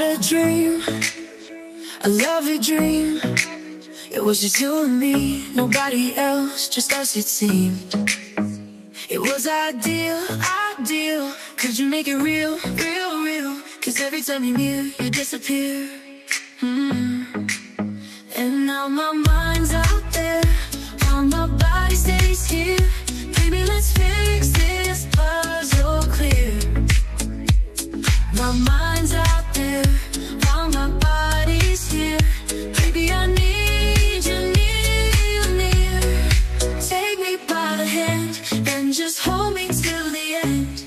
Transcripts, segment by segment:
had a dream, a lovely dream. It was just you and me, nobody else, just us it seemed. It was ideal, ideal. Could you make it real, real, real? Cause every time you're near, you disappear. Mm -hmm. And now my mind's out there, while my body stays here. Baby, let's fix this puzzle clear. My mind. end.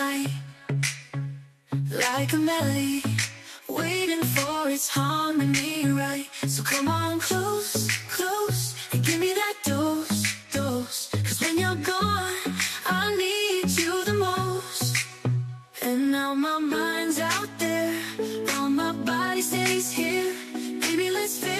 Like a melody Waiting for its harmony, right? So come on close, close And give me that dose, dose. Cause when you're gone I need you the most. And now my mind's out there While my body stays here. Baby, let's feel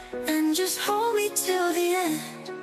and just hold me till the end.